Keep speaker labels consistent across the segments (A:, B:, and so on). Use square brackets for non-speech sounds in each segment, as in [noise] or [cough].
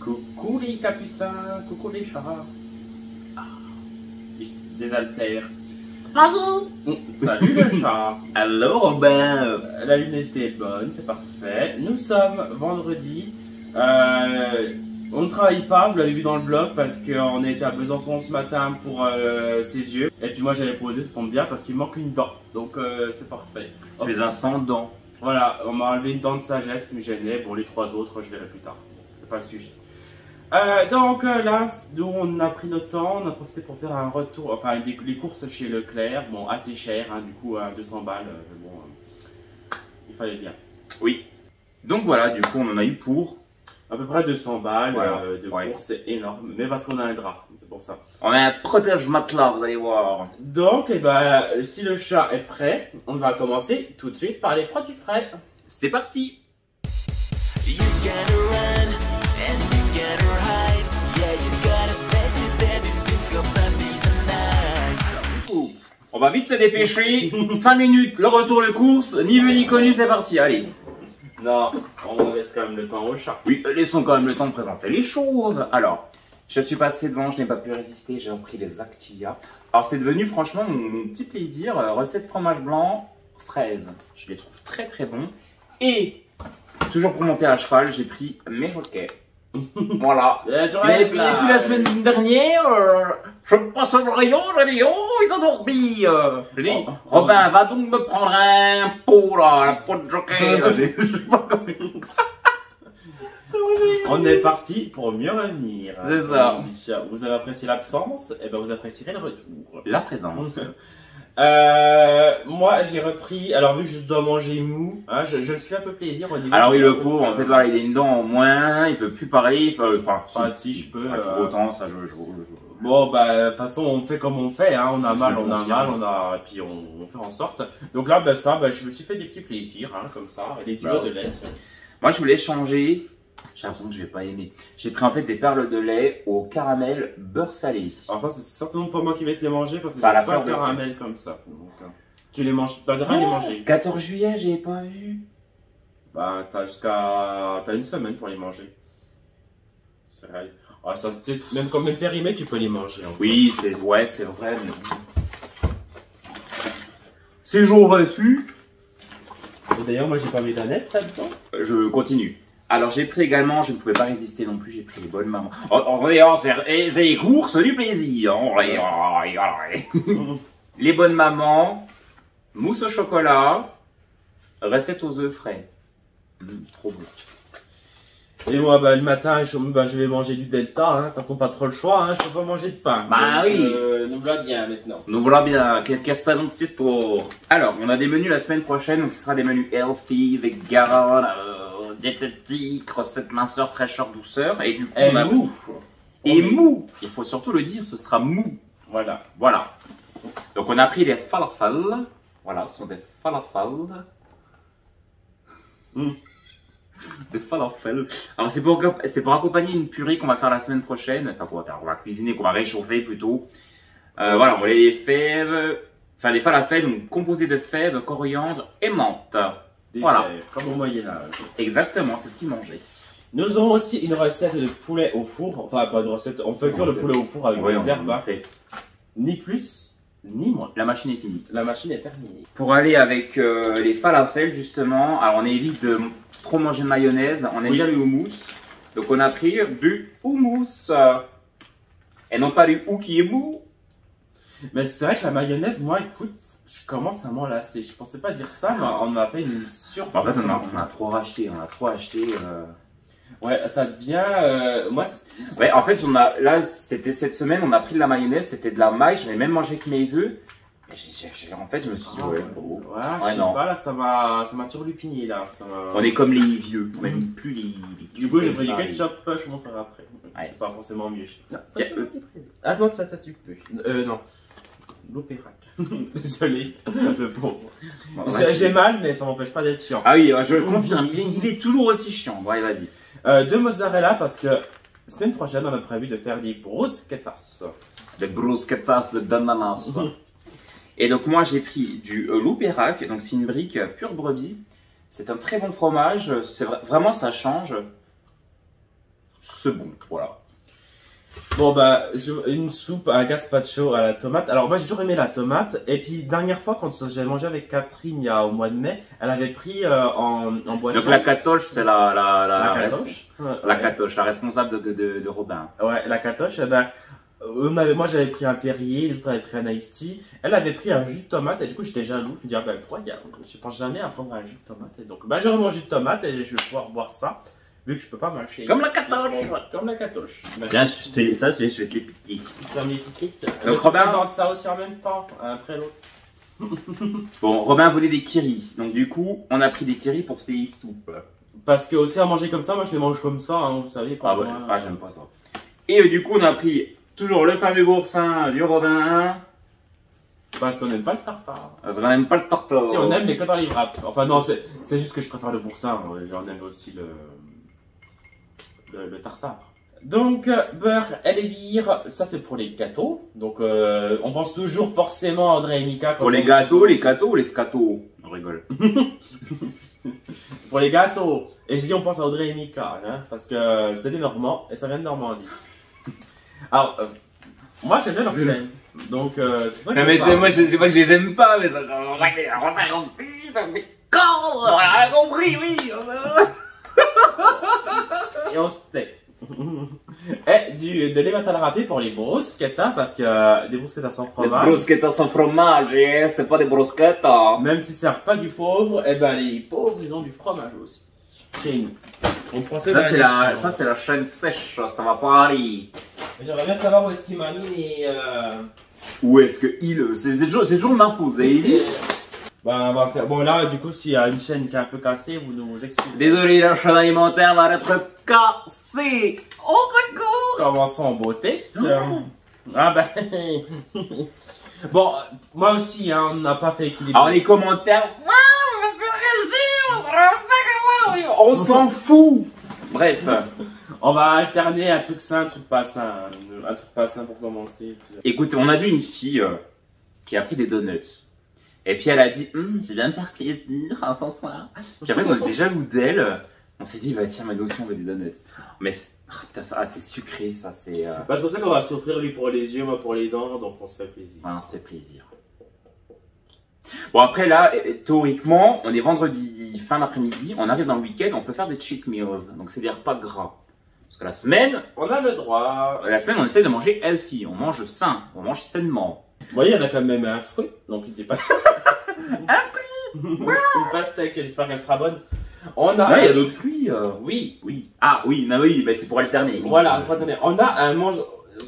A: Coucou les capucins, coucou les chats. Ah, ils se désaltèrent.
B: Bravo
A: Salut le chat. [laughs]
C: Alors, ben,
A: La luminosité est bonne, c'est parfait. Nous sommes vendredi. Euh, on ne travaille pas, vous l'avez vu dans le vlog, parce qu'on était à Besançon ce matin pour euh, ses yeux. Et puis moi j'allais poser, ça tombe bien, parce qu'il manque une dent. Donc euh, c'est parfait.
C: tu es un sans dents.
A: Voilà, on m'a enlevé une dent de sagesse qui me gênait. Bon, les trois autres, je verrai plus tard. C'est pas le sujet. Euh, donc euh, là, nous, on a pris notre temps, on a profité pour faire un retour, enfin des- les courses chez Leclerc, bon assez cher, hein, du coup à 200 balles, euh, mais bon, euh, il fallait bien.
C: Oui. Donc voilà, du coup, on en a eu pour.
A: À peu près 200 balles
C: Voilà,
A: euh, de
C: ouais.
A: courses, c'est énorme, mais parce qu'on a un drap, c'est pour ça.
C: On a un protège-matelas, vous allez voir.
A: Donc, eh ben, si le chat est prêt, on va commencer tout de suite par les produits frais.
C: C'est parti
D: You
C: On va vite se dépêcher. 5 minutes, le retour de course. Ni vu ni connu, c'est parti. Allez.
A: Non, on laisse quand même le temps au chat.
C: Oui, euh, laissons quand même le temps de présenter les choses. Alors, je suis passé devant, je n'ai pas pu résister, j'ai repris les Activia. Alors, c'est devenu franchement mon, mon petit plaisir. euh, recette fromage blanc, fraise. Je les trouve très très bons. Et, toujours pour monter à cheval, j'ai pris mes jockeys. [laughs] voilà.
A: Tu regardes
C: depuis, la semaine dernière, euh, je passe le rayon, j'ai dit, oh, ils ont dormi. Euh, j'ai dit,
A: Oh.
C: Robin, va donc me prendre un pot, là, la pot de jockey. [laughs] là.
A: On est parti pour mieux revenir.
C: C'est ça.
A: Vous avez apprécié l'absence, et ben vous apprécierez le retour.
C: La présence. [laughs]
A: Euh, moi, j'ai repris. Alors, vu que je dois manger mou, hein, je, je me suis fait un peu plaisir au niveau.
C: Alors oui, le pauvre, en fait, voilà, il a une dent en moins, il peut plus parler, enfin, si,
A: si je peux.
C: pas
A: euh,
C: autant, ça, je, je, je-
A: Bon, bah, de toute façon, on fait comme on fait, hein. On a mal, on a mal, on a. Et puis, on, on fait en sorte. Donc là, bah, ça, bah, je me suis fait des petits plaisirs, hein, comme ça. Les durs
C: Bah,
A: de lait.
C: Moi, je voulais changer, j'ai l'impression que je vais pas aimer. J'ai pris, en fait, des perles de lait au caramel beurre salé.
A: Alors, ça, c'est certainement pas moi qui vais te les manger parce que
C: la
A: j'ai pas le caramel comme ça. Donc, euh, tu les manges, tu devrais les manger.
C: 14 juillet, j'ai pas vu.
A: Bah, t'as jusqu'à. T'as une semaine pour les manger. C'est vrai. Ah, ça, c'est- même quand même périmé, tu peux les manger.
C: Oui, c'est, ouais, c'est vrai, mais... C'est jour reçu.
A: Et D'ailleurs, moi, j'ai pas mis d'aneth là-dedans.
C: Je continue. Alors j'ai pris également, je ne pouvais pas résister non plus, j'ai pris les bonnes mamans. Oh, oh, c'est les courses du plaisir. [laughs] Les bonnes mamans, mousse au chocolat, recette aux œufs frais. Mm, trop bon.
A: Et moi, bah, le matin, je, bah, je vais manger du Delta. Hein. De toute façon, pas trop le choix. Hein. Je peux pas manger de pain.
C: Bah
A: Donc,
C: oui.
A: euh, nous voilà bien maintenant.
C: Nous voilà bien, que- qu'est-ce que ça donc cette histoire Alors, on a des menus la semaine prochaine, donc ce sera des menus healthy, vegan, euh, diététique, recettes minceur, fraîcheur, douceur, et du coup,
A: Et
C: a-
A: mou.
C: Et mou Il faut surtout le dire, ce sera mou.
A: Voilà.
C: Voilà. Donc on a pris des falafels. Voilà, ce sont des falafels.
A: Mm.
C: Des falafels. Alors c'est pour, c'est pour accompagner une purée qu'on va faire la semaine prochaine. Enfin, qu'on va faire, on va cuisiner, qu'on va réchauffer plutôt. Euh, voilà, on va les fèves. Enfin, les falafels, donc composés de fèves, coriandre et menthe.
A: Des
C: Voilà.
A: fèves, Comme au Moyen-Âge.
C: Exactement, c'est ce qu'ils mangeaient.
A: Nous aurons aussi une recette de poulet au four. Enfin, pas de recette. On fait cuire le poulet au four avec des herbes.
C: fait.
A: Ni plus, ni moins.
C: La machine est finie.
A: La machine est terminée.
C: Pour aller avec euh, les falafels, justement, alors on évite de trop manger de mayonnaise, on aime
A: Oui.
C: bien le houmous. Donc on a pris du houmous. Et non pas du hou qui est mou.
A: Mais c'est vrai que la mayonnaise, moi, écoute, je commence à m'en lasser. Je pensais pas dire ça, mais on a fait une sur.
C: En fait, on a, on a trop racheté, on a trop acheté. euh.
A: Ouais, ça devient. euh, moi,
C: Ouais, en fait, on a, là, c'était cette semaine, on a pris de la mayonnaise, c'était de la maille, j'en ai même mangé avec mes œufs. En fait, je me suis dit,
A: Ah,
C: ouais,
A: ouais.
C: bon.
A: Ouais, je
C: Ouais,
A: sais
C: non.
A: pas, là, ça m'a, ça m'a turlupigné, là. Ça m'a-
C: On est comme les vieux, on n'aime plus les. les
A: Du coup, j'ai pris du ketchup, je vous montrerai après.
C: Ouais.
A: C'est pas forcément mieux. Non, ça,
C: Yeah.
A: pris. Ah non, ça, ça tu peux. Euh, non. L'opérac. [laughs] Désolé, le pauvre.
C: les-
A: J'ai- mal, mais ça m'empêche pas d'être chiant.
C: Ah oui, je le confirme, il est, il est toujours aussi chiant. Ouais, vas-y.
A: Euh, deux mozzarella parce que semaine prochaine, on a prévu de faire des bruschettas.
C: de bruschettas de d'ananas. [laughs] Et donc moi j'ai pris du euh, Loupérac, donc c'est une brique euh, pure brebis. C'est un très bon fromage, vraiment ça change. c'est bon, voilà.
A: Bon bah, une soupe, un gazpacho à la tomate. Alors moi j'ai toujours aimé la tomate. Et puis dernière fois quand j'ai mangé avec Catherine il y a au mois de mai, elle avait pris euh, en, en boisson.
C: Donc la catoche, c'est la, la, la,
A: la catoche.
C: La
A: ouais.
C: catoche, la responsable de, de, de Robin.
A: Ouais, la catoche, eh ben, on avait, moi j'avais pris un Perrier, les autres avaient pris un Ice Tea. Elle avait pris un jus de tomate et du coup j'étais jaloux. Je me dis, ah ben pourquoi il y a- je pense jamais à prendre un jus de tomate. Et donc, bah j'aurai mon jus de tomate et je vais pouvoir boire ça, vu que je peux pas mâcher.
C: Comme la catoche.
A: Comme la catoche.
C: Tiens, je te les- ça, je vais je vais te les piquer.
A: Comme les piquets.
C: Donc,
A: tu
C: Robin-
A: présentes ça aussi en même temps, un après l'autre. [laughs]
C: Bon, Robin voulait des kiris. Donc du coup, on a pris des kiris pour ses soupes.
A: Parce que aussi à manger comme ça, moi je les mange comme ça, hein, vous savez.
C: Ah ouais, ah, j'aime pas ça. Et euh, du coup, on a pris toujours le fameux boursin du Robin.
A: Parce qu'on n'aime pas le tartare.
C: Parce qu'on n'aime pas le tartare.
A: Si on aime, mais que dans les wraps. Enfin non, c'est juste que je préfère le boursin. J'en aime aussi le, le, le tartare. Donc, euh, beurre et lévire, ça c'est pour les gâteaux. Donc, euh, on pense toujours forcément à Audrey et Mika.
C: Pour les gâteaux, les gâteaux ou les scatos On rigole.
A: Pour les gâteaux. Et je dis on pense à Audrey et Mika, hein, parce que c'est des Normands et ça vient de Normandie. Alors, euh, moi j'aime bien leur chaîne. Donc, euh, c'est pour ça que
C: Non, mais je, moi, je que je les aime pas, mais ça. On a compris, mais quand On a compris, oui
A: et on steak. [laughs] et du, de lait à râpé pour les bruschettas, hein, parce que euh, des bruschettas sans
C: Des
A: fromage.
C: bruschettas sans fromage, eh, c'est pas des bruschettas.
A: Même si ça sert pas du pauvre, et ben les pauvres ils ont du fromage aussi. Chez nous. On pensait
C: Ça, c'est la, ça, c'est la chaîne sèche, ça va pas aller.
A: J'aimerais bien savoir où est-ce qu'il m'a mis les. Euh...
C: Où est-ce que il. C'est c'est toujours, c'est toujours faute, vous avez dit
A: Bah, on va faire. Bon, là, du coup, s'il y a une chaîne qui est un peu cassée, vous nous excusez.
C: Désolé, la chaîne alimentaire va être cassée. Au secours
A: Commençons en beauté. Euh, Ah, bah. [laughs] bon, moi aussi, hein, on n'a pas fait équilibrer.
C: Alors, les commentaires. On s'en fout Bref. [laughs]
A: On va alterner un truc sain, un truc pas sain. Un truc pas sain pour commencer.
C: Écoute, on a vu une fille euh, qui a pris des donuts. Et puis elle a dit, Hum, je viens me faire plaisir hein, ce soir. Puis après, on était jaloux d'elle. On s'est dit, bah tiens, mais nous aussi on veut des donuts. Mais ah, putain, ça, ah, c'est sucré, ça, c'est. euh,
A: Bah, c'est pour ça qu'on va s'offrir lui pour les yeux, moi pour les dents, donc on se fait plaisir.
C: voilà, c'est plaisir. Bon, après là, théoriquement, on est vendredi fin d'après-midi, on arrive dans le week-end, on peut faire des cheat meals. Donc c'est des repas gras. Parce que la semaine,
A: On a le droit.
C: la semaine, on essaie de manger healthy, on mange sain, on mange sainement.
A: Vous voyez, on a quand même un fruit, donc il était pastèque. [laughs] un fruit? Une pastèque, j'espère qu'elle sera bonne. On a.
C: Il y a d'autres fruits. euh,
A: Oui,
C: Oui. Ah oui, bah oui, bah, c'est pour alterner. oui.
A: Voilà, c'est pas attendez. On a un mange.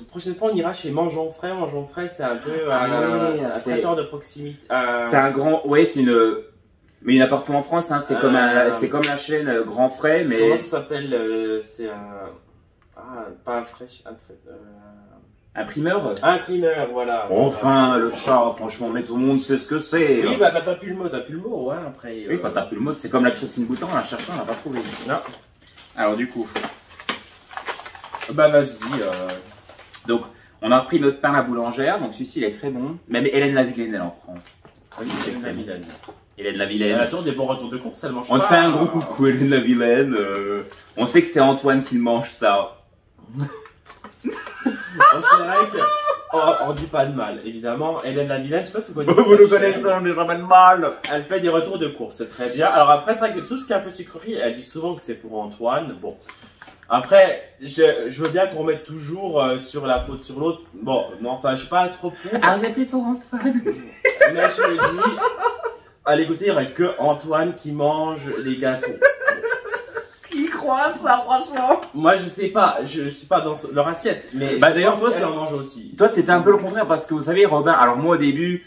A: Prochaine fois, on ira chez Mangeons Frais. Mangeons Frais, c'est un peu
C: Ah
A: un,
C: ouais,
A: un
C: c'est-
A: traiteur de proximité. Euh,
C: C'est un grand. Ouais, c'est une. Mais il y en a partout en France, hein. c'est comme, un-
A: Euh,
C: c'est comme la chaîne euh, Grand Frais, mais.
A: Comment ça s'appelle euh, C'est un. Ah, pas un fraîche. Un, trai- euh,
C: Un primeur
A: un primeur, voilà.
C: Enfin, le chat, franchement, mais tout le monde sait ce que c'est.
A: Oui, bah, bah, t'as plus le mot, t'as plus le mot, ouais, après.
C: Oui,
A: euh,
C: quand t'as plus le mot, c'est comme la Christine Boutin, on l'a cherché, on l'a pas trouvé.
A: Non.
C: Alors, du coup,
A: Bah, vas-y. euh,
C: donc, on a repris notre pain à la boulangère, donc celui-ci, il est très bon. Même Hélène Lavillaine, elle en prend.
A: Oui,
C: c'est
A: c'est
C: ça.
A: Vilaine.
C: Hélène
A: Elle a
C: Lavillaine.
A: toujours des bons retours de course, elle mange
C: On te
A: pas,
C: fait un gros coucou, Hélène Lavillaine. euh, on sait que c'est Antoine qui mange ça. [laughs]
A: C'est vrai que. Oh, on dit pas de mal, évidemment. Hélène la Vilaine, je sais pas si vous connaissez.
C: Vous
A: chaîne.
C: connaissez, on est jamais de mal.
A: Elle fait des retours de course, c'est très bien. Alors après, c'est vrai que tout ce qui est un peu sucrerie, elle dit souvent que c'est pour Antoine. Bon. Après, je, je veux bien qu'on mette toujours euh, sur la faute sur l'autre. Bon, non, enfin, je suis pas trop pour.
C: Ah, j'ai pris pour Antoine.
A: Mais je me dis, allez écoutez, il y aurait que Antoine qui mange les gâteaux.
C: Qui croit ça, franchement
A: Moi, je sais pas, je suis pas dans leur assiette, mais
C: Bah, d'ailleurs, toi, c'est-
A: en mange aussi.
C: Toi, c'était un peu le contraire parce que vous savez, Robin. Alors, moi, au début,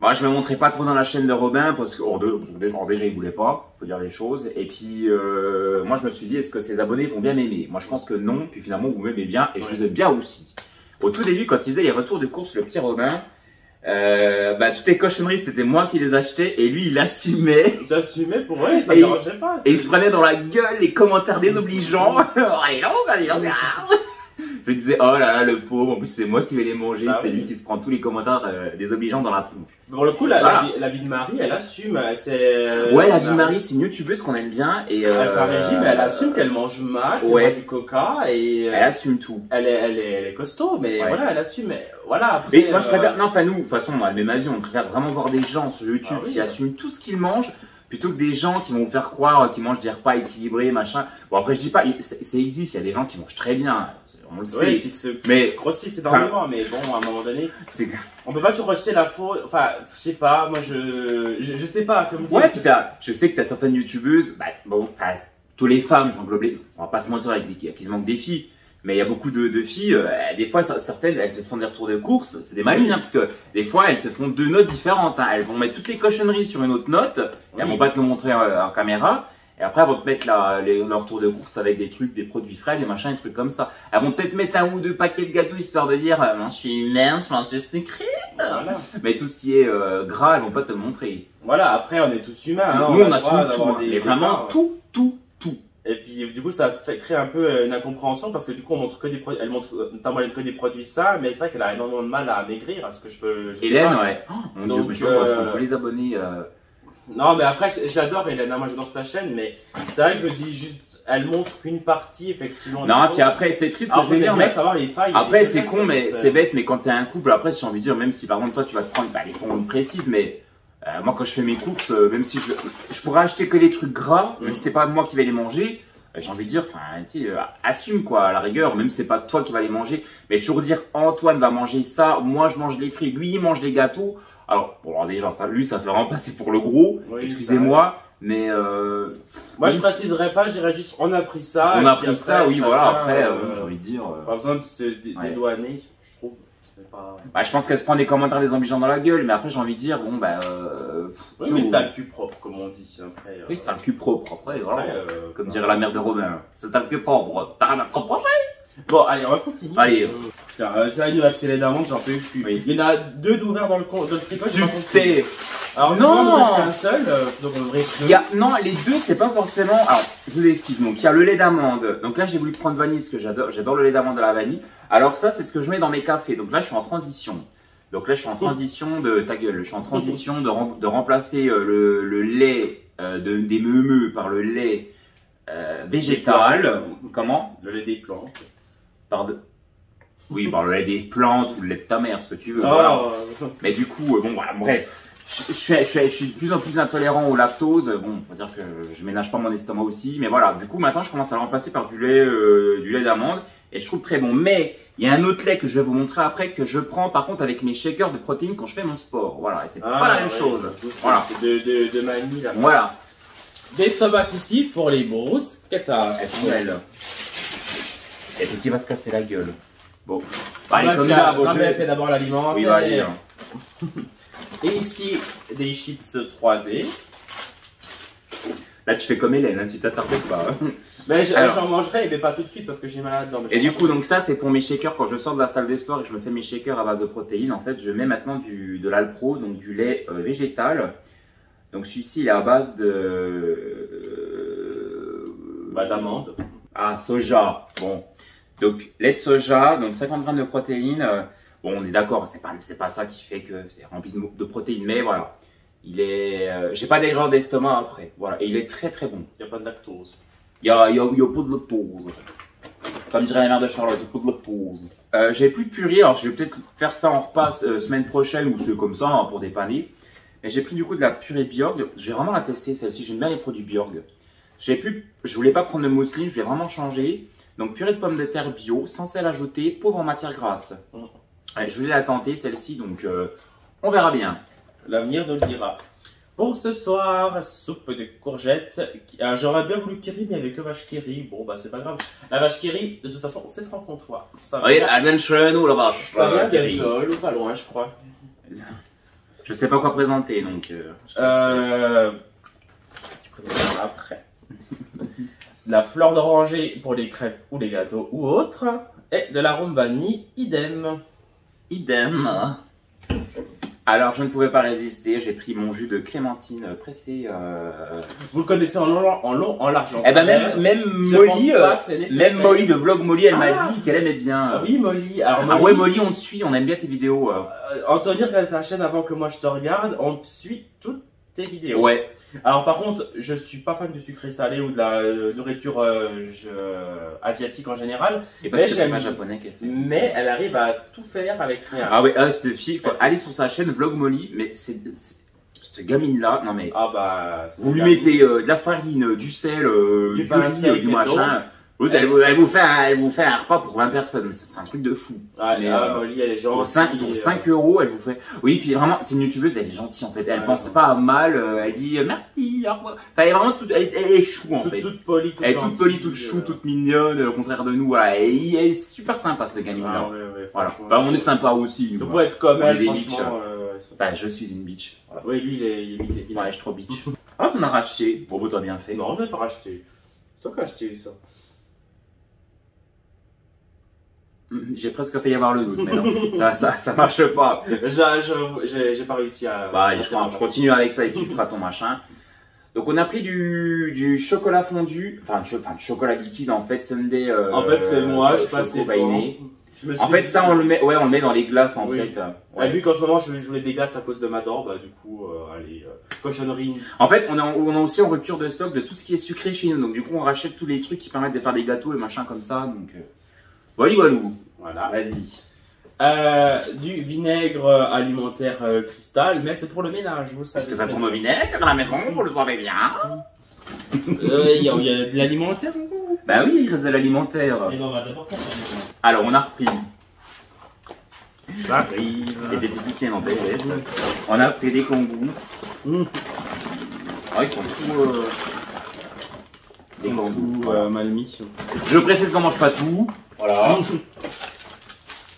C: moi, je me montrais pas trop dans la chaîne de Robin parce que, de- que déjà, déjà, il voulait pas, faut dire les choses. Et puis, euh, moi, je me suis dit, est-ce que ses abonnés vont bien m'aimer? Moi, je pense que non. Puis finalement, vous m'aimez bien et je vous aime bien aussi. Au tout début, quand il faisait les retours de course, le petit Robin, euh, bah, toutes les cochonneries, c'était moi qui les achetais et lui, il assumait. [laughs]
A: J'assumais pour eux, ça ne dérangeait pas.
C: Et il se prenait dans la gueule les commentaires désobligeants. [laughs] Allez, donc, allez, donc, ah. Je disais, oh là là, le pauvre, en plus c'est moi qui vais les manger,
A: Ah
C: c'est
A: oui.
C: lui qui se prend tous les commentaires euh, désobligeants dans la tronche.
A: Pour le coup, la,
C: Voilà.
A: la, vie, la vie de Marie, elle assume. C'est. euh,
C: Ouais, la vie de Marie, c'est une youtubeuse qu'on aime bien et euh,
A: Elle fait un régime, elle assume qu'elle mange mal, qu'elle
C: ouais.
A: boit du coca et. euh,
C: elle assume tout.
A: Elle est, elle, est, elle est costaud, mais
C: Ouais.
A: voilà, elle assume. Voilà, après.
C: Mais moi je
A: euh,
C: préfère, non, enfin nous, de toute façon, moi, même avis, on préfère vraiment voir des gens sur YouTube
A: Ah oui.
C: qui assument tout ce qu'ils mangent plutôt que des gens qui vont vous faire croire qu'ils mangent des repas équilibrés, machin. Bon, après, je dis pas, ça existe, il y a des gens qui mangent très bien, on le sait.
A: Oui, qui se, qui
C: Mais-
A: se grossissent énormément, mais bon, à un moment donné, on peut pas toujours rejeter la faute. Enfin, je sais pas, moi je, je, je sais pas, comme dit.
C: Ouais, puis je sais que t'as certaines youtubeuses, bah, bon, tous les femmes, j'englobe les, on va pas se mentir, avec des- il y a quasiment que des filles, mais il y a beaucoup de, de filles, euh, des fois, certaines, elles te font des retours de course, c'est des malines, hein, parce que des fois, elles te font deux notes différentes, hein. elles vont mettre toutes les cochonneries sur une autre note, et elles
A: Oui.
C: vont pas te le montrer euh, en caméra, et après, elles vont te mettre la, les, leur tour de course avec des trucs, des produits frais, des machins, des trucs comme ça. Elles vont peut-être mettre un ou deux paquets de gâteaux histoire de dire, euh, je suis humaine, je mange des secrets.
A: Voilà. [laughs]
C: Mais tout ce qui est gras, elles vont pas te le montrer.
A: Voilà, après, on est tous humains. Hein,
C: Nous,
A: a
C: on
A: le
C: assume
A: droit
C: tout, hein.
A: des
C: mais vraiment tout, tout.
A: Et puis, du coup, ça fait créer un peu euh, une incompréhension parce que du coup, on montre que des produits, elle montre euh, notamment que des produits sains, mais c'est vrai qu'elle a énormément de mal à maigrir, à ce que je peux. je
C: Hélène, ouais. Oh, mon
A: Donc,
C: dieu, mais je pense
A: euh,
C: peut les abonner. euh,
A: Non, mais après, je, je l'adore, Hélène. hein, Moi, j'adore sa chaîne, mais c'est vrai que je me dis juste, elle montre qu'une partie, effectivement.
C: Non, puis après, c'est triste ce que
A: Alors,
C: je veux
A: faut
C: dire,
A: bien
C: mais
A: savoir les failles.
C: après, c'est con, mais
A: c'est-
C: bête, mais quand t'es un couple, après, si j'ai envie de dire, même si par exemple, toi, tu vas te prendre, bah, les fonds précises, mais euh, moi, quand je fais mes courses, euh, même si je, je pourrais acheter que les trucs gras, même
A: Mm.
C: si c'est pas moi qui vais les manger, euh, j'ai envie de dire, enfin, tu sais, assume quoi, à la rigueur, même si c'est pas toi qui vas les manger, mais toujours dire, Antoine va manger ça, moi, je mange les fruits, lui, il mange les gâteaux. Alors, bon, alors déjà, ça, lui, ça fait vraiment passer pour le gros,
A: Oui,
C: excusez-moi, mais euh,
A: Moi, je préciserais pas, je dirais juste, on a pris ça.
C: on a pris ça, oui, voilà, après, euh, j'ai envie de dire.
A: Pas besoin de se dédouaner, pas.
C: Bah, je pense qu'elle se prend des commentaires des ambitions dans la gueule, mais après j'ai envie de dire, bon bah. Euh,
A: Oui,
C: tu
A: mais c'est un cul propre, comme on dit. Après, euh,
C: Oui, c'est un cul propre, après, voilà.
A: après, euh,
C: Comme dirait la mère de Robin, c'est un cul propre, t'as rien à te reprocher.
A: Bon, allez, on va continuer.
C: Allez.
A: Euh, Tiens, euh, ça, nous accélère d'avance, j'en peux plus.
C: Oui.
A: Il y en a deux d'ouverts dans le, dans le frigo, j'ai
C: Du
A: pas compris.
C: thé.
A: Alors,
C: Non.
A: qu'un seul, euh, donc on deux.
C: Il y a, non, les deux, c'est pas forcément. Alors, je vous explique. Donc, il y a le lait d'amande. Donc là, j'ai voulu prendre vanille, parce que j'adore, j'adore le lait d'amande à la vanille. Alors, ça, c'est ce que je mets dans mes cafés. Donc là, je suis en transition. Donc là, je suis en transition de ta gueule. Je suis en transition de, rem- de remplacer euh, le, le lait euh, de, des meumeux par le lait euh, végétal. Comment?
A: Le lait des plantes.
C: Par de... Oui, par le lait des plantes ou le lait de ta mère, ce que tu veux. Voilà.
A: euh,
C: Mais du coup, euh, bon, voilà, bref. Je, je suis, je, suis, je suis de plus en plus intolérant au lactose. Bon, faut dire que je ménage pas mon estomac aussi. Mais voilà, du coup, maintenant, je commence à le remplacer par du lait, euh, du lait d'amande. Et je trouve très bon. Mais il y a un autre lait que je vais vous montrer après que je prends par contre avec mes shakers de protéines quand je fais mon sport. Voilà, et c'est
A: ah,
C: pas la même
A: ouais,
C: chose. Voilà.
A: C'est de, de, de manie, là.
C: Voilà,
A: Des tomates ici pour les brousses. Qu'est-ce
C: elles sont belles. Et puis qui va se casser la gueule. Bon,
A: Ah,
C: allez, comme d'hab,
A: non,
C: je-
A: fait d'abord.
C: Oui, va aller. [laughs]
A: Et ici, des chips 3D.
C: Là, tu fais comme Hélène, hein, tu t'attardes pas. hein.
A: Mais je-
C: Alors.
A: j'en mangerai, mais pas tout de suite parce que j'ai mal là-dedans. mais
C: Et
A: j'en
C: du coup, donc ça, c'est pour mes shakers. Quand je sors de la salle de sport et que je me fais mes shakers à base de protéines, en fait, je mets maintenant du, de l'Alpro, donc du lait euh, végétal. Donc celui-ci, il est à base de... euh,
A: Bah, d'amande.
C: Ah, soja. Bon. Donc, lait de soja, donc 50 grammes de protéines. euh, Bon, on est d'accord, c'est pas, c'est pas ça qui fait que c'est rempli de, protéines, mais voilà. Il est... euh, J'ai pas d'erreur d'estomac après. Voilà. Et il est très très bon.
A: Il n'y a pas de lactose.
C: Il y a, y, a, y a pas de lactose. Comme dirait la mère de Charlotte, il a pas de lactose. Euh, j'ai plus de purée, alors je vais peut-être faire ça en repas semaine prochaine ou c'est comme ça hein, pour dépanner. Mais j'ai pris du coup de la purée Bjorg. Je vais vraiment la tester celle-ci, j'aime bien les produits Bjorg. J'ai plus, je voulais pas prendre de mousseline, je voulais vraiment changer. Donc purée de pommes de terre bio, sans sel ajouté, pauvre en matière grasse.
A: Mm.
C: Je voulais la tenter celle-ci, donc euh, on verra bien.
A: L'avenir nous le dira. Pour ce soir, soupe de courgettes. ah, J'aurais bien voulu kiri, mais avec que vache kiri. Bon, bah, c'est pas grave. La vache kiri, de toute façon, c'est franc-comtois.
C: Oui, elle vient de chez nous, la vache.
A: ça vient ou pas loin, je crois.
C: Je sais pas quoi présenter, donc. euh, je
A: Euh... Je présenterai après. De la fleur d'oranger pour les crêpes ou les gâteaux ou autres. Et de l'arôme vanille, idem.
C: Idem. Alors, je ne pouvais pas résister, j'ai pris mon jus de clémentine pressé. euh,
A: Vous le connaissez en long, en long, en large. en
C: Eh ben, même, même Molly, euh, même Molly de Vlog Molly, elle m'a
A: Ah.
C: dit qu'elle aimait bien.
A: Ah oui, Molly. Alors,
C: Ah ouais, Molly, on te suit, on aime bien tes vidéos. euh.
A: euh, Anthony regarde ta chaîne avant que moi je te regarde. On te suit toutes tes vidéos.
C: Ouais.
A: Alors par contre, je suis pas fan du sucré salé ou de la euh, nourriture euh, je- asiatique en général,
C: Et parce
A: Mais
C: que c'est
A: j'aime-
C: pas japonais qu'elle fait.
A: mais elle arrive à tout faire avec rien.
C: Ah ouais, ah, cette fille, faut
A: Ah,
C: aller sur sa chaîne Vlog Molly, mais c'est. Cette gamine-là, non mais.
A: Ah bah.
C: Vous lui mettez euh, de la farine, du sel, euh,
A: Du
C: du, riz, euh, du machin. L'autre, elle, vous- elle vous fait, un- elle vous fait un repas pour 20 personnes. mais C'est un truc de fou.
A: Ah,
C: Mais,
A: ah,
C: euh,
A: Molly, elle est
C: Pour
A: gentille.
C: 5, pour
A: euh,
C: 5 euros, elle vous fait. Oui, puis vraiment, c'est une youtubeuse, elle est gentille en fait. Elle
A: Ouais,
C: pense pas à mal, euh, elle dit euh, merci, au revoir. Enfin, elle est vraiment toute, elle, elle est chou en
A: toute,
C: fait.
A: toute polie, toute
C: elle est toute polie, toute chou,
A: euh,
C: toute mignonne, au contraire de nous. Voilà. Et elle est super sympa cette
A: Ah,
C: gamine-là.
A: ouais,
C: Voilà. Bah, on est sympa aussi.
A: Ça pourrait être comme elle, franchement. euh,
C: Bah, je suis une bitch. Voilà.
A: Ouais, lui, il est, il est, il est- il est-
C: Ouais, je suis trop bitch. Ah, t'en as racheté. Bon, bah, t'as bien fait.
A: Non, je l'ai pas racheté. C'est toi qui as acheté ça.
C: Hum, J'ai presque fait y avoir le doute, mais non. [laughs] ça, ça, ça marche pas.
A: J'ai- pas réussi à.
C: Bah, je, je continue avec ça et tu feras ton machin. Donc, on a pris du, du chocolat fondu, enfin, du, enfin, du chocolat liquide en fait, Sunday. euh,
A: En fait, c'est moi, je
C: euh.
A: Je me
C: En
A: suis
C: fait, ça, on le met, ouais, on le met dans les glaces en
A: Oui.
C: fait.
A: Ouais,
C: Ouais.
A: vu qu'en ce moment je, voulais des glaces à cause de ma dent, bah du coup, euh, allez, euh, cochonnerie.
C: En fait, on est, en- on est aussi en rupture de stock de tout ce qui est sucré chez nous. Donc, du coup, on rachète tous les trucs qui permettent de faire des gâteaux et machin comme ça. Donc, euh... voilà. Vas-y.
A: Euh, du vinaigre alimentaire euh, cristal, mais c'est pour le ménage, vous savez.
C: Parce que ça tourne au vinaigre à la maison, vous le savez bien.
A: Euh, Il y, a- il y a de l'alimentaire encore
C: Bah oui, il reste de l'alimentaire.
A: Et ben, on va d'abord faire.
C: Alors, on a repris
A: J'arrive.
C: des diététiciennes en PLS. On a pris des kangous.
A: Mmh.
C: Ah, ils sont euh, Des
A: euh, mal mis.
C: Je précise qu'on mange pas tout. Voilà. [laughs]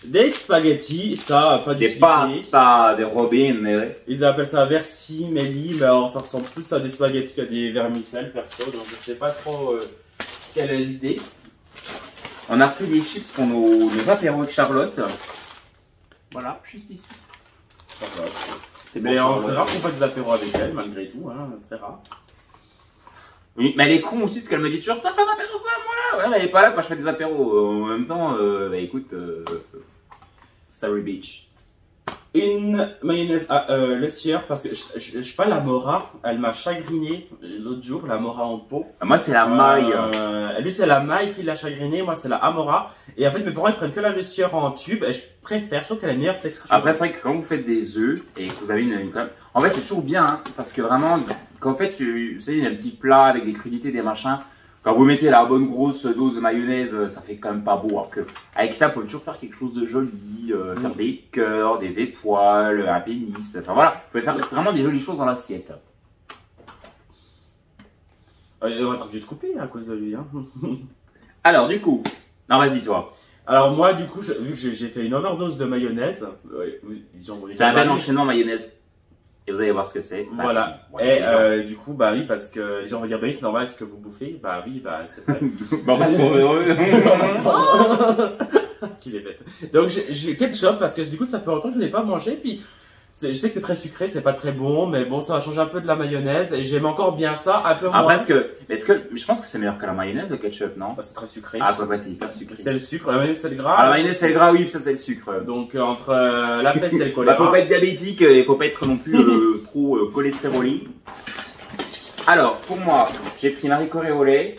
A: Des spaghettis, ça, pas
C: Des
A: d'utilité.
C: pastas, des robines.
A: Ils appellent ça versimeli, mais alors ça ressemble plus à des spaghettis qu'à des vermicelles, perso, donc je sais pas trop euh, quelle est l'idée.
C: On a pris des chips pour nos, nos apéros avec Charlotte. Voilà, juste ici. C'est
A: Mais
C: bon,
A: c'est
C: Charlotte.
A: rare qu'on fasse des apéros avec elle, malgré tout, hein, très rare.
C: Mais elle est con aussi parce qu'elle me dit toujours T'as fait un apéro ça, moi Ouais, elle est pas là quand je fais des apéros. Euh, En même temps, euh, bah écoute, euh, sorry bitch.
A: Une mayonnaise à euh, le sieur, parce que je, je, je sais pas, la Mora, elle m'a chagriné euh, l'autre jour, la Mora en pot.
C: Ah, Moi, c'est la maille.
A: Euh, lui, c'est la maille qui l'a chagriné, moi, c'est la Amora. Et en fait, mes parents, ils prennent que la le sieur en tube, et je préfère, je trouve qu'elle a une meilleure texture.
C: Après, c'est vrai que quand vous faites des œufs et que vous avez une. une- En fait, c'est toujours bien hein, parce que vraiment, quand fait, tu, vous savez, il y a un petit plat avec des crudités, des machins. Quand vous mettez la bonne grosse dose de mayonnaise, ça fait quand même pas beau. Alors que avec ça, vous pouvez toujours faire quelque chose de joli, euh, faire
A: Mm.
C: des cœurs, des étoiles, un pénis. Enfin voilà, vous pouvez faire vraiment des jolies choses dans l'assiette.
A: Euh, on va être obligé de couper à cause de lui. Hein. [laughs]
C: Alors, du coup, non, vas-y, toi.
A: Alors, moi, du coup, je- vu que j'ai fait une overdose de mayonnaise, ont-
C: C'est un bel enchaînement mayonnaise. Et vous allez voir ce que c'est.
A: Voilà.
C: Bah,
A: Et euh, du coup, bah oui, parce que les gens vont dire, bah oui, c'est normal ce que vous bouffez. Bah oui, bah c'est vrai.
C: Bon, parce qu'on
A: Qu'il est bête. Donc j'ai- ketchup parce que du coup ça fait longtemps que je n'ai pas mangé. Puis c'est- je sais que c'est très sucré, c'est pas très bon, mais bon ça va changer un peu de la mayonnaise. Et j'aime encore bien ça, un peu moins.
C: Après, est-ce que, est-ce que, je pense que c'est meilleur que la mayonnaise, le ketchup, non?
A: Bah, c'est très sucré.
C: Ah, ouais, ouais, c'est hyper sucré.
A: c'est le sucre, la mayonnaise c'est le gras.
C: Ah, la mayonnaise, c'est le gras, oui, ça, c'est le sucre.
A: Donc euh, entre euh, la peste et le [laughs]
C: Bah,
A: choléra.
C: faut pas être diabétique euh, et faut pas être non plus euh, [laughs] trop cholestérolique. Alors, pour moi, j'ai pris Marie Corée au lait.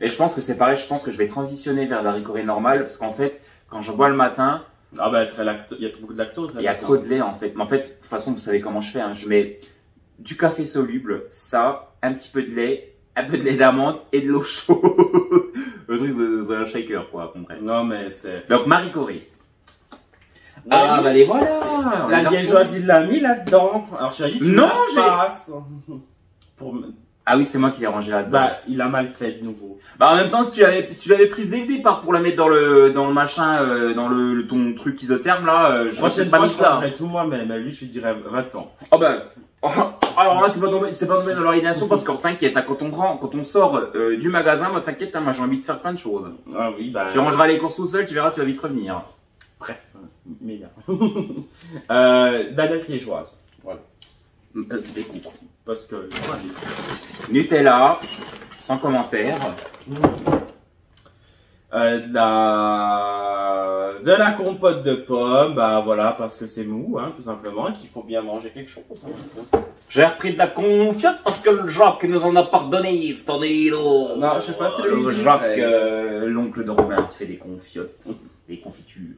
C: Et je pense que c'est pareil, je pense que je vais transitionner vers la Corée normale parce qu'en fait, quand je bois le matin,
A: Ah bah très lacto- il y a beaucoup de lactose.
C: il y a trop de lait en fait. Mais en fait, de toute façon, vous savez comment je fais. hein. Je mets du café soluble, ça, un petit peu de lait, un peu de lait d'amande et de l'eau chaude. [laughs] le truc, c'est- c'est un shaker quoi, à peu près.
A: Non mais c'est.
C: Donc, Marie Corée. Ah, bah les voilà
A: La
C: a
A: liégeoise il l'a mis là-dedans. Alors je dit tu
C: Non, j'ai-
A: passes. Pour...
C: Ah oui, c'est moi qui l'ai rangé là-dedans.
A: Bah il a mal fait de nouveau.
C: Bah en même temps, si tu avais, si tu l'avais pris dès le départ pour la mettre dans le, dans le machin, euh, dans le, le- ton truc isotherme là, euh, je
A: Prochaine
C: pas
A: je
C: là.
A: tout moi-même. Lui je lui dirais va-t'en.
C: Oh bah, [laughs] oh, alors là c'est pas tombé, c'est pas tombé dans l'ordination parce que t'inquiète, hein, quand on grand, quand on sort euh, du magasin, moi t'inquiète, hein, moi j'ai envie de faire plein de choses.
A: Ah oui bah.
C: Tu rangeras les courses tout seul, tu verras, tu vas vite revenir.
A: Bref, méga. [laughs] euh, Danette liégeoise. Voilà.
C: Euh, C'est des coups.
A: Parce que.
C: Nutella, sans commentaire.
A: Euh, de la de la compote de pommes, bah voilà, parce que c'est mou, hein, tout simplement, et qu'il faut bien manger quelque chose. hein.
C: J'ai repris de la confiance parce que le Jacques nous en a pardonné cette année.
A: Non, je sais pas, c'est le midi,
C: Jacques, euh, l'oncle de Robin, qui fait des confiottes, des confitures.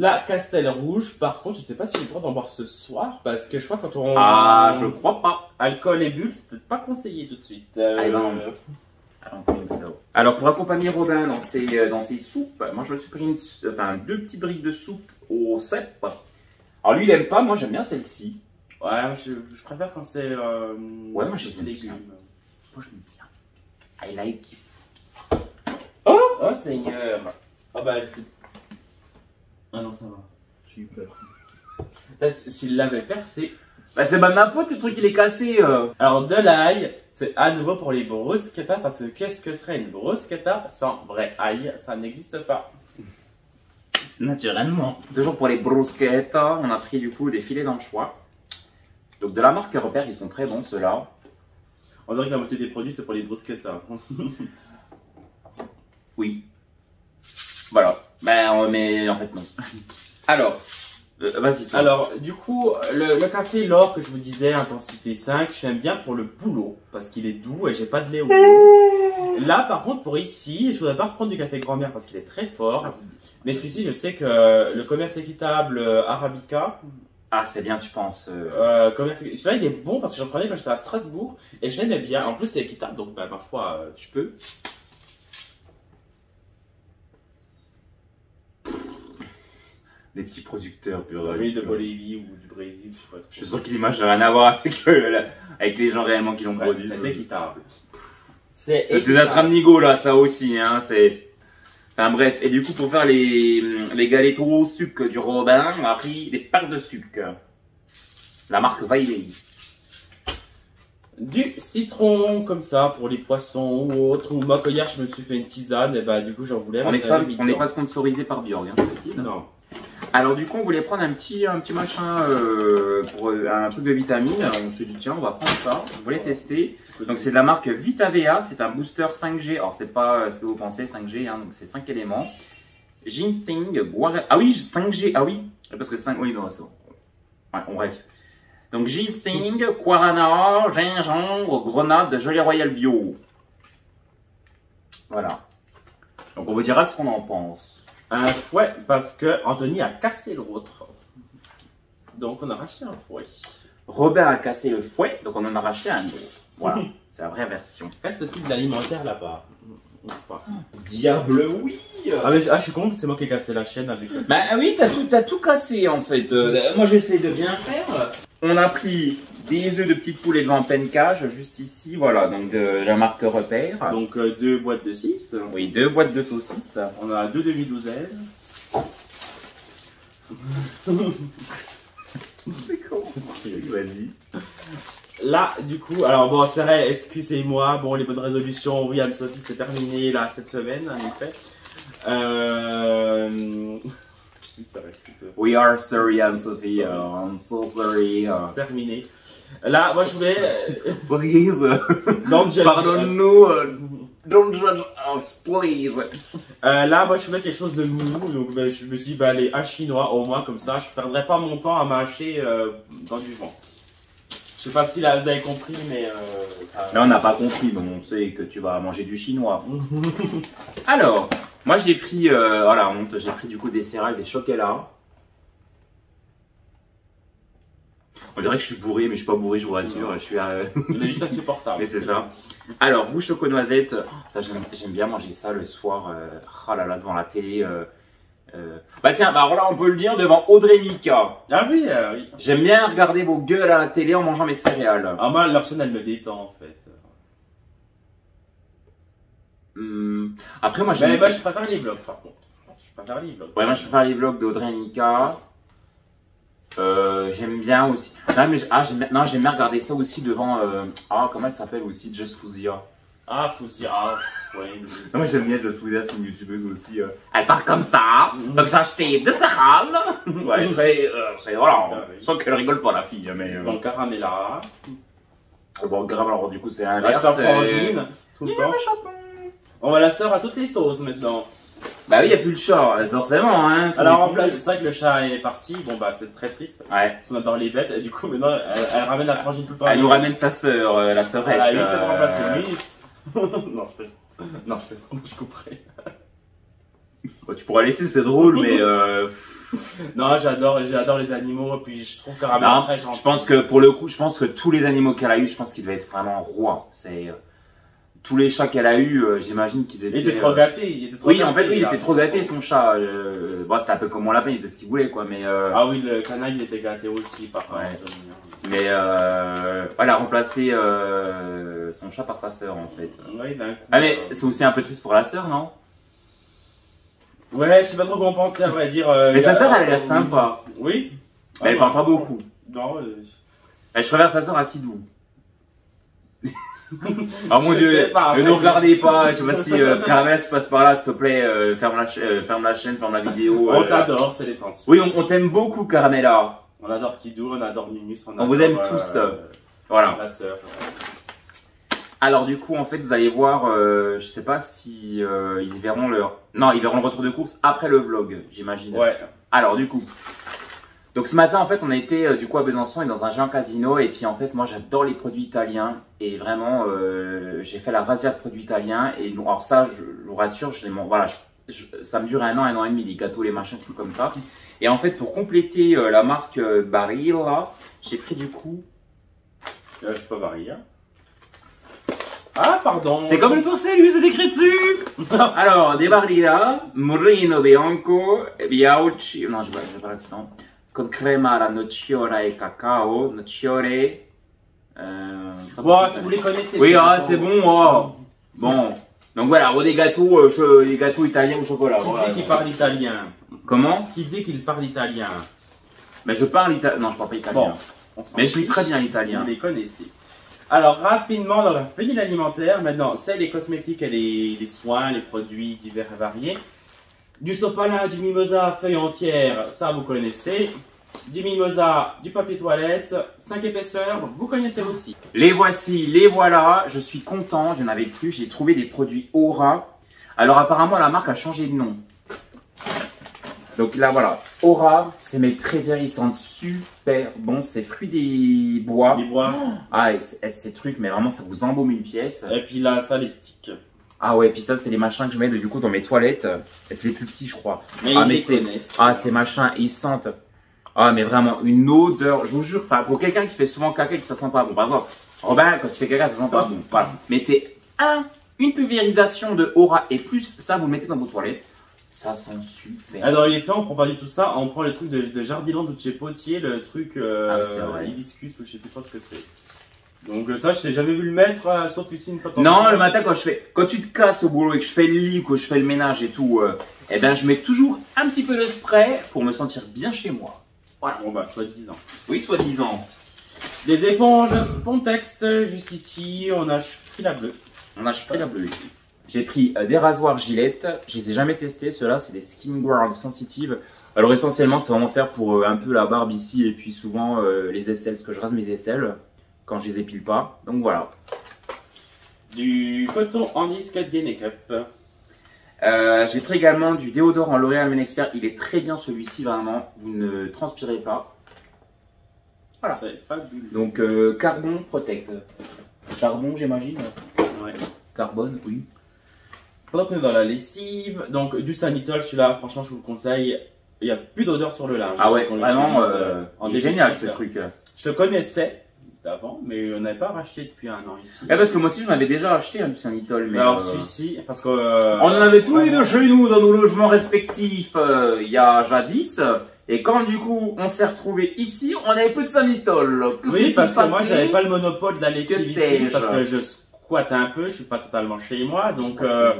A: La Castel Rouge, par contre, je sais pas si j'ai le droit d'en boire ce soir, parce que je crois que quand on.
C: Ah, je crois pas.
A: Alcool et bulles, c'est peut-être pas conseillé tout de suite. Euh,
C: I don't, I don't think so. Alors, pour accompagner Robin dans ses, euh, dans ses soupes, moi je me suis pris une, enfin, deux petites briques de soupe au cèpe. Alors, lui, il aime pas, moi j'aime bien celle-ci.
A: Ouais, je, je préfère quand c'est. Euh,
C: Ouais, moi, je les aime
A: légumes.
C: Moi j'aime bien. I like it.
A: Oh Seigneur Ah bah, c'est. Ah non, ça va. J'ai eu peur. S'il l'avait percé.
C: Bah, c'est pas de ma faute, le truc il est cassé. euh.
A: Alors, de l'ail, c'est à nouveau pour les bruschettas, parce que qu'est-ce que serait une bruschetta sans vrai ail Ça n'existe pas.
C: Naturellement. Toujours pour les bruschettas, on a pris du coup des filets d'anchois. Donc de la marque Repère, ils sont très bons ceux-là.
A: On dirait que la moitié des produits, c'est pour les bruschettas. [laughs]
C: Oui. Voilà. Ben, mais en fait non. Alors, euh, vas-y.
A: Alors, du coup, le, le café L'Or que je vous disais, intensité 5, je l'aime bien pour le boulot, parce qu'il est doux et j'ai pas de lait au bout. Là, par contre, pour ici, je voudrais pas reprendre du café grand-mère parce qu'il est très fort. Mais celui-ci, je sais que le commerce équitable euh, Arabica,
C: Ah, c'est bien, tu penses. euh,
A: commerce, celui-là, il est bon parce que j'en prenais quand j'étais à Strasbourg et je l'aimais bien. En plus, c'est équitable, donc bah, parfois, tu peux.
C: Des petits producteurs pur.
A: Oui, de Bolivie ou du Brésil, je sais pas trop.
C: Je suis sûr que l'image n'a rien à voir [laughs] avec, euh, la- avec les gens réellement qui l'ont
A: Ouais,
C: produit.
A: c'est équitable. C'est
C: notre amigo là, ça aussi, hein. C'est. Enfin bref, et du coup pour faire les, les galettes au sucre du Robin, on a pris des packs de sucre. La marque Vailey.
A: Du citron comme ça pour les poissons ou autres. Ou moi, que hier je me suis fait une tisane, et bah du coup j'en voulais.
C: On
A: mais
C: n'est
A: ça
C: pas, sponsorisé par Bjorg, hein.
A: Non.
C: Alors du coup on voulait prendre un petit, un petit machin euh, pour euh, un truc de vitamine. On s'est dit tiens on va prendre ça. On voulait tester. Donc c'est de la marque VitaVea, c'est un booster 5G. Alors c'est pas euh, ce que vous pensez 5G, hein, donc c'est 5 éléments. Ginseng, guarana. Ah oui 5G, ah oui parce que 5, oui non c'est bon. Ouais, bon, bref. Donc ginseng, guarana, gingembre, grenade, gelée royale bio. Voilà. Donc on vous dira ce qu'on en pense.
A: Un fouet parce que Anthony a cassé l'autre. Donc on a racheté un fouet.
C: Robin a cassé le fouet, donc on en a racheté un autre. Voilà, c'est la vraie version.
A: Reste-t-il de l'alimentaire là-bas
C: Diable, oui
A: ah, mais je, ah, je suis con, c'est moi qui ai cassé la chaîne avec le
C: Bah oui, t'as tout, t'as tout cassé en fait. Euh, moi j'essaie de bien faire. On a pris des œufs de petite poule élevés en pleine cage, juste ici, voilà, donc de la marque Repère.
A: Donc euh, deux boîtes de 6.
C: oui, deux boîtes de saucisses.
A: On a deux demi-douzaines.
C: C'est con. Vas-y.
A: Là, du coup, alors bon, c'est vrai, excusez-moi, bon, les bonnes résolutions, oui, Anne Sophie, c'est terminé là cette semaine, en effet. Euh...
C: We are sorry, Anne-Sophie. uh, I'm so sorry. uh.
A: terminé. Là, moi, je voulais. euh,
C: Please,
A: Don't judge us.
C: pardonne-nous. Don't judge us, please.
A: Euh, là, moi, je voulais quelque chose de mou, donc ben, je me suis dit, bah, allez, un chinois, au moins, comme ça, je perdrai pas mon temps à mâcher euh, dans du vent. Je sais pas si là, vous avez compris, mais. Euh,
C: Là, on n'a pas compris, mais on sait que tu vas manger du chinois. [laughs] Alors, moi j'ai pris, euh, voilà, honte, j'ai pris du coup des céréales, des chocolats. On dirait que je suis bourré, mais je suis pas bourré, je vous rassure. Je suis, euh, [laughs]
A: Il est juste insupportable.
C: mais c'est ça. Alors, bouche choco noisette, ça j'aime bien manger ça le soir. Euh, oh là là, devant la télé. euh, euh. Bah tiens, bah alors là on peut le dire devant Audrey Mika.
A: Ah oui, euh, oui.
C: J'aime bien regarder vos gueules à la télé en mangeant mes céréales.
A: Ah, moi, elle me détend, en fait.
C: Hum, Après moi
A: Mais
C: j'aime
A: moi, je préfère les vlogs, par contre. Je préfère les vlogs.
C: Ouais, moi je préfère les vlogs d'Audrey et Mika. Euh, j'aime bien aussi. Non, mais ah, j'aime bien- regarder ça aussi devant. euh, ah, comment elle s'appelle aussi? Just Fusia.
A: Ah, ah, ouais.
C: Non, moi j'aime bien Joss Whedon, c'est une youtubeuse aussi. euh, Elle parle comme ça, donc j'ai acheté deux céréales. [laughs] Ouais, très. Euh, c'est voilà, je sens qu'elle rigole pas la fille, mais. Euh,
A: Dans le caramella,
C: bon, grave, alors du coup c'est
A: sa
C: c'est-
A: frangine, tout le temps. On va la sœur à toutes les sauces maintenant.
C: Bah oui, y a plus le chat, forcément, hein.
A: Alors en place, c'est vrai que le chat est parti, bon bah c'est très triste,
C: Ouais.
A: parce qu'on adore les bêtes, et du coup maintenant elle, elle ramène la frangine tout le temps.
C: Elle nous ramène sa sœur, euh, la sœurette.
A: Elle a eu peut-être
C: euh,
A: remplacer Mus. [laughs] non, je peux. Non, je peux. Je couperai.
C: bon, tu pourras laisser, c'est drôle, mais euh, [laughs]
A: Non, j'adore, j'adore les animaux, puis je trouve Caramel
C: Non,
A: très gentil.
C: je pense que pour le coup, je pense que tous les animaux qu'elle a eu, je pense qu'il devait être vraiment roi. C'est euh, tous les chats qu'elle a eu, euh, j'imagine qu'ils étaient.
A: Il était trop
C: euh,
A: gâté, il était trop
C: Oui,
A: gâté,
C: en fait, oui, il était trop gâté son chat. Euh, bon, c'était un peu comme mon lapin, il faisait ce qu'il voulait, quoi. Mais, euh,
A: Ah oui, le canaille il était gâté aussi, par
C: Ouais.
A: contre.
C: mais euh, elle a remplacé euh, son chat par sa sœur, en fait.
A: Oui, d'un coup.
C: Ah, mais c'est aussi un peu triste pour la sœur, non?
A: Ouais, je sais pas trop comment penser, à vrai dire.
C: Mais sa sœur, elle a l'air sympa.
A: Oui.
C: Mais elle
A: Ah,
C: parle pas
A: non,
C: beaucoup.
A: Non,
C: Eh, je préfère sa sœur à Kidou. [laughs] Ah mon
A: Je
C: dieu,
A: pas,
C: ne nous regardez pas, je sais pas si euh, Caramel se passe par là, s'il te plaît, euh, ferme, la euh, ferme la chaîne, ferme la vidéo.
A: on
C: euh.
A: t'adore, c'est l'essentiel.
C: Oui, on, on t'aime beaucoup Caramela.
A: On adore Kidou, on adore Minus, on,
C: On
A: adore,
C: vous aime
A: euh,
C: tous. Voilà.
A: La sœur.
C: Alors du coup, en fait, vous allez voir, euh, je sais pas si euh, ils verront leur... Non, ils verront le retour de course après le vlog, j'imagine.
A: Ouais.
C: Alors du coup, donc ce matin en fait on a été euh, du coup à Besançon et dans un géant casino. Et puis en fait moi j'adore les produits italiens. Et vraiment euh, j'ai fait la razzia de produits italiens. Et alors ça je, je vous rassure je les voilà je- je- ça me dure un an un an et demi les gâteaux les machins trucs comme ça. Et en fait pour compléter euh, la marque Barilla j'ai pris du coup
A: c'est pas Maria. Ah, pardon.
C: c'est comme le porcel lui c'est écrit dessus. [laughs] Alors des Barilla Murino Bianco Biauci non je sais pas l'accent con crema alla nocciole et cacao nocciole euh,
A: si vous les connaissez.
C: Oui, ah, c'est bon, oh. Bon. Donc voilà, bon, des gâteaux, euh, che- des gâteaux italiens au chocolat.
A: Qui
C: voilà.
A: dit qu'il parle italien
C: Comment?
A: Qui dit qu'il parle italien
C: Mais je parle italien. Non, je parle pas italien.
A: Bon,
C: Mais je lis très bien
A: Vous
C: l'italien.
A: les connaissez. Alors, rapidement, on a fini l'alimentaire. Maintenant, c'est les cosmétiques et les, les soins, les produits divers et variés. Du sopalin, du mimosa, feuille entière, ça vous connaissez. Du mimosa, du papier toilette, 5 épaisseurs, vous connaissez aussi.
C: Les voici, les voilà. Je suis content, je n'avais plus. J'ai trouvé des produits Aura. Alors apparemment, la marque a changé de nom. Donc là, voilà. Aura, c'est mes préférés. Ils sentent super bon. C'est fruits des bois.
A: Les bois.
C: Ah, et c'est- et ces trucs, mais vraiment, ça vous embaume une pièce.
A: Et puis là, ça, les sticks.
C: Ah ouais, puis ça, c'est les machins que je mets du coup dans mes toilettes. Et c'est les plus petits, je crois.
A: Mais
C: Ah,
A: ils
C: mais
A: les
C: c'est-
A: connaissent.
C: Ah, ces machins, ils sentent. Ah, mais vraiment, une odeur, je vous jure. Enfin, pour quelqu'un qui fait souvent caca et que ça sent pas bon, par exemple, Robin, quand tu fais caca, ça sent pas bon. Voilà. Mettez un, une pulvérisation de Aura et plus, ça, vous le mettez dans vos toilettes. Ça sent super.
A: Ah, dans les faits, on prend pas du tout ça. On prend le truc de, de Jardiland ou de chez Potier, le truc euh,
C: Ah, c'est vrai.
A: hibiscus ou je sais plus trop ce que c'est. Donc euh, ça, je t'ai jamais vu le mettre, euh, sauf ici une fois. en
C: Non,
A: temps.
C: le matin, quand je fais, quand tu te casses au boulot et que je fais le lit, que je fais le ménage et tout, euh, eh ben, je mets toujours un petit peu de spray pour me sentir bien chez moi.
A: Bon bah, soi-disant.
C: Oui, soi-disant.
A: Des éponges Pontex, euh, juste ici, on a pris la bleue.
C: On a pris la bleue ici. J'ai pris euh, des rasoirs Gillette. Je les ai jamais testés. Ceux-là, c'est des Skin Guard Sensitive. Alors essentiellement, c'est vraiment faire pour un peu la barbe ici et puis souvent les aisselles, parce que je rase mes aisselles quand je les épile pas. Donc voilà.
A: Du coton en disque des make-up.
C: Euh, J'ai pris également du déodorant L'Oréal Men Expert. Il est très bien celui-ci, vraiment. Vous ne transpirez pas. Voilà.
A: C'est fabuleux.
C: Donc euh, Carbon Protect. Charbon, j'imagine.
A: Ouais.
C: Carbone, oui.
A: Est dans la lessive, donc du Sanitol, celui-là, franchement, je vous le conseille. Il n'y a plus d'odeur sur le linge.
C: Ah ouais, vraiment,
A: l'utilise,
C: euh,
A: en
C: il est génial ce truc.
A: Je te connaissais d'avant, mais on n'avait pas racheté depuis un an ici.
C: Eh, parce que moi aussi j'en avais déjà acheté un du Sanitol, mais.
A: Alors
C: euh,
A: celui-ci, parce que... euh,
C: On en avait tous les deux chez nous dans nos logements respectifs euh, il y a jadis. Et quand du coup on s'est retrouvés ici, on avait peu de sanitol.
A: Oui, parce que moi, j'avais pas le monopole de la lessive ici, parce que je squatte un peu, je suis pas totalement chez moi, donc euh.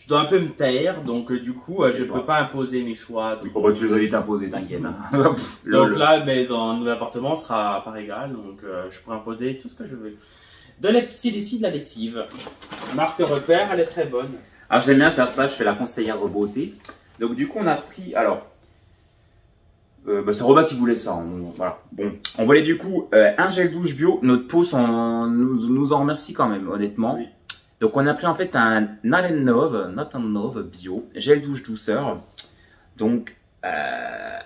A: Je dois un peu me taire, donc euh, du coup, euh, je
C: toi
A: peux pas imposer mes choix.
C: Bon, bah, tu les as vite imposés, t'inquiète. hein. [laughs]
A: Donc là, mais dans le nouvel appartement, on sera à part égale, donc euh, je pourrai imposer tout ce que je veux. de ici de la lessive. Marque repère, elle est très bonne.
C: Alors j'aime bien faire ça, je fais la conseillère beauté. Donc du coup on a repris, alors, euh, bah, c'est Robin qui voulait ça. hein, donc, voilà. Bon, on voulait du coup euh, un gel douche bio. Notre peau nous, nous en remercie quand même, honnêtement.
A: Oui.
C: Donc on a pris en fait un Nalen Nove, not un Nove bio, gel douche douceur. Donc, euh...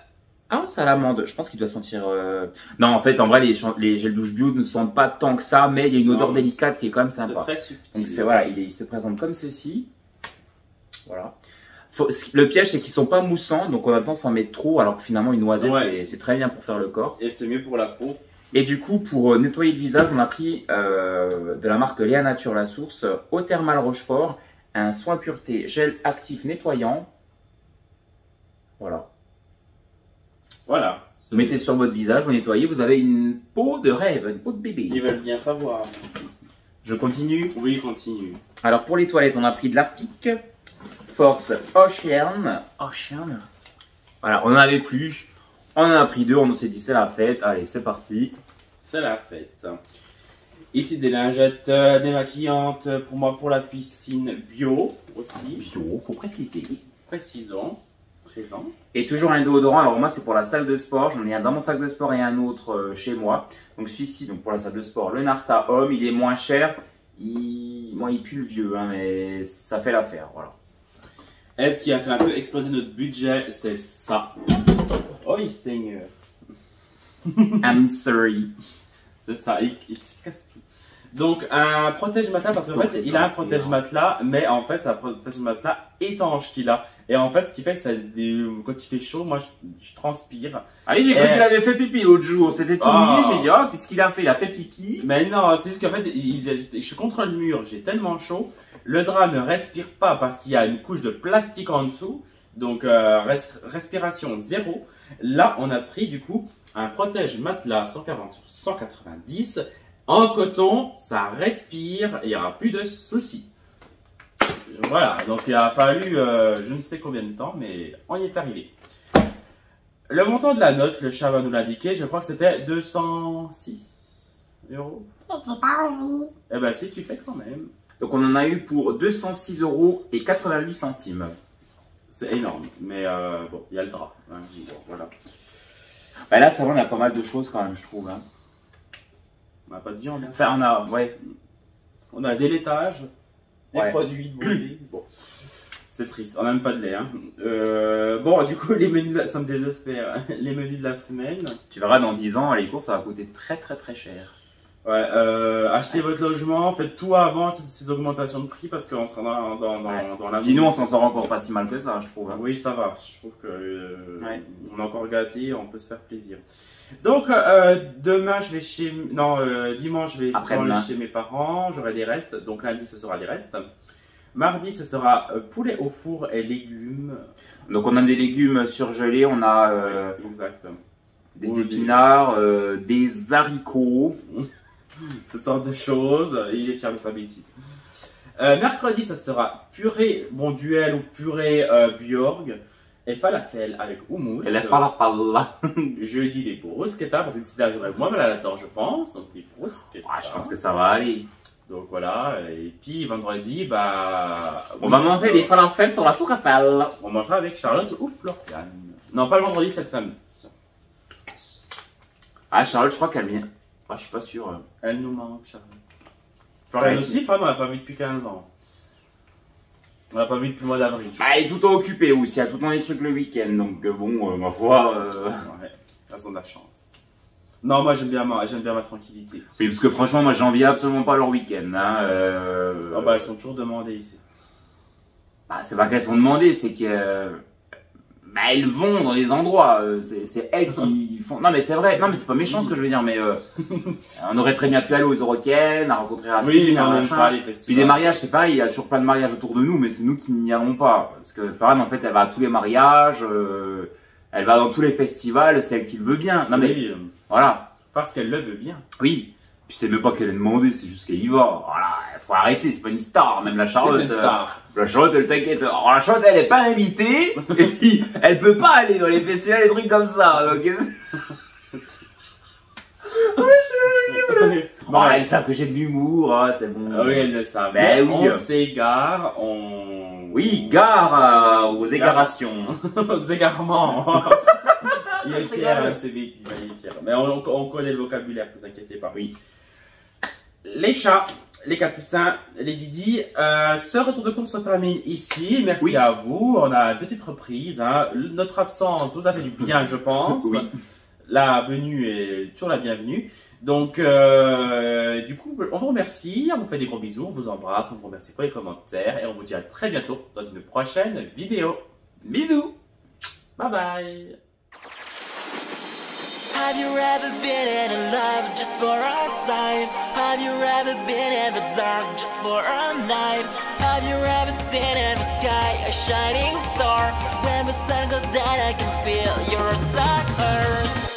C: ah c'est à l'amande. Je pense qu'il doit sentir. euh, Non, en fait, en vrai, les, gels douche bio ne sentent pas tant que ça, mais il y a une odeur
A: Non.
C: délicate qui est quand même
A: C'est
C: sympa.
A: très subtil.
C: Donc c'est voilà, il, est- il se présente comme ceci. Voilà. Faut- le piège c'est qu'ils sont pas moussants, donc on a tendance à en mettre trop, alors que finalement une noisette
A: Ouais.
C: c'est- c'est très bien pour faire le corps.
A: Et c'est mieux pour la peau.
C: Et du coup pour euh, nettoyer le visage, on a pris euh, de la marque Léa Nature La Source, Eau Thermale Rochefort, un soin pureté gel actif nettoyant. Voilà.
A: Voilà.
C: Vous mettez sur votre visage, vous nettoyez, vous avez une peau de rêve, une peau de
A: Ils
C: bébé.
A: veulent bien savoir.
C: Je continue.
A: Oui, continue.
C: Alors pour les toilettes, on a pris de l'Arctic, Force Ocean. Ocean. Voilà, on en avait plus. On en a pris deux, on s'est dit c'est la fête. Allez, c'est parti.
A: C'est la fête. Ici des lingettes euh, démaquillantes pour moi pour la piscine bio aussi.
C: Bio, faut préciser.
A: Précisons. Présent.
C: Et toujours un déodorant. Alors moi, c'est pour la salle de sport. J'en ai un dans mon sac de sport et un autre euh, chez moi. Donc celui-ci, donc pour la salle de sport, le Narta Homme, il est moins cher. Il, moi, il pue le vieux, hein, mais ça fait l'affaire. Voilà.
A: Et ce qui a fait un peu exploser notre budget, c'est ça. Oh, il saigne. [laughs]
C: I'm sorry.
A: C'est ça, il, il se casse tout. Donc un protège matelas parce qu'en fait il a un protège matelas mais en fait c'est un protège matelas étanche qu'il a et en fait ce qui fait que ça, quand il fait chaud moi je, je transpire
C: Allez, j'ai cru qu'il avait fait pipi l'autre jour. C'était tout
A: Ah.
C: mouillé. J'ai dit, oh, qu'est-ce qu'il a fait? Il a fait pipi.
A: mais non c'est juste qu'en fait il- il- je suis contre le mur j'ai tellement chaud le drap ne respire pas parce qu'il y a une couche de plastique en dessous donc euh, res- respiration zéro là on a pris du coup un protège matelas 140 sur 190 en coton ça respire il n'y aura plus de soucis Voilà, donc il a fallu euh, je ne sais combien de temps, mais on y est arrivé. Le montant de la note, le chat va nous l'indiquer, je crois que c'était 206 euros.
B: J'ai pas envie.
A: Eh ben si, tu fais quand même.
C: Donc on en a eu pour 206 euros et 88 centimes.
A: C'est énorme, mais euh, bon, il y a le drap. hein, voilà.
C: Bah là, ça va, on a pas mal de choses quand même, je trouve. hein.
A: On n'a pas de viande. hein.
C: Enfin, on a, ouais,
A: On a des laitages, des
C: Ouais.
A: produits de beauté. [clears throat] Bon, c'est triste. On n'a même pas de lait. hein. Euh, bon, du coup, [laughs] les menus, de la... ça me désespère. Les menus de la semaine.
C: tu verras dans 10 ans, les courses, ça va coûter très très très cher.
A: Ouais, euh, achetez votre logement, faites tout avant ces, ces augmentations de prix parce qu'on sera dans, dans, dans,
C: Ouais.
A: dans la
C: Puis nous, on s'en sort encore pas si mal que ça, je trouve. hein.
A: Oui, ça va. Je trouve que euh,
C: Ouais.
A: on est encore gâté, on peut se faire plaisir. Donc euh, demain, je vais chez non euh, dimanche, je vais chez mes parents. J'aurai des restes. Donc lundi, ce sera des restes. Mardi, ce sera poulet au four et légumes.
C: Donc on a des légumes surgelés, on a
A: Exact.
C: des épinards, des haricots.
A: Toutes sortes de choses. Il est fier de sa bêtise. Euh, mercredi, ça sera purée, bon duel ou purée euh, Bjorg et falafel avec houmous.
C: Et la falafel. [laughs]
A: Jeudi, des bruschetta, parce que d'ici là, j'aurai moins mal à la dent, je pense. Donc, des bruschetta.
C: Ah, je pense que ça va aller.
A: Donc, voilà. Et puis, vendredi, bah.
C: On va manger des falafels sur la tour Eiffel.
A: On mangera avec Charlotte ou Florian. Non, pas le vendredi, c'est le samedi.
C: Ah, Charlotte, je crois qu'elle vient. Ah, je suis pas sûr. euh.
A: Elle nous manque, Charlotte.
C: Florian
A: aussi, Fran, on l'a pas vu depuis 15 ans. On l'a pas vu depuis le mois d'avril.
C: Bah, elle est tout le temps occupée aussi, il y a tout le temps des trucs le week-end. Donc, euh, bon, euh, ma foi. euh.
A: Ouais, elles ont de la chance. Non, moi, j'aime bien ma, j'aime bien ma tranquillité.
C: Oui, parce que franchement, moi, j'envie absolument pas leur week-end. Hein. euh,
A: Ah, bah, elles sont toujours demandées ici.
C: bah, c'est pas qu'elles sont demandées, c'est que. Bah, elles vont dans des endroits. C'est c'est elles qui font. Non, mais c'est vrai. Non, mais c'est pas méchant ce que je veux dire, mais. euh, [laughs] on aurait très bien pu aller aux Eurocaines, à rencontrer Racine,
A: oui, mais
C: à
A: on n'aime
C: machin.
A: pas les
C: Puis
A: festivals.
C: des mariages, c'est pareil, il y a toujours plein de mariages autour de nous, mais c'est nous qui n'y allons pas. Parce que Farhan, en fait, elle va à tous les mariages, euh, elle va dans tous les festivals, c'est elle qui le veut bien. Non, mais
A: Oui, euh,
C: voilà.
A: parce qu'elle le veut bien.
C: Oui. Puis c'est même pas qu'elle est demandée, c'est juste qu'elle y va. Voilà, faut arrêter, c'est pas une star, même la Charlotte.
A: C'est une star.
C: euh, la Charlotte, elle t'inquiète. Alors la Charlotte, elle est pas invitée, [laughs] et puis elle peut pas aller dans les festivals, les trucs comme ça. Donc, Bon, elles savent que j'ai de l'humour, ah, c'est bon.
A: Ah oui, elles le savent.
C: Ben
A: Mais
C: oui.
A: On s'égare, on...
C: Oui, gare euh, aux égarations. [laughs]
A: aux égarements. [laughs] il est fier hein, de ses bêtises, il est fier. Mais on, on connaît le vocabulaire, vous inquiétez pas.
C: Oui.
A: Les chats, les capucins, les didi, euh, ce retour de course se termine ici. Merci
C: Oui.
A: à vous. On a une petite reprise. hein. Notre absence vous a fait du bien, je pense.
C: Oui.
A: La venue est toujours la bienvenue. Donc, euh, du coup, on vous remercie, on vous fait des gros bisous, on vous embrasse, on vous remercie pour les commentaires et on vous dit à très bientôt dans une prochaine vidéo. Bisous Bye bye
D: Have you ever been in love just for a time? Have you ever been in the dark just for a night? Have you ever seen in the sky a shining star? When the sun goes down, I can feel your dark earth.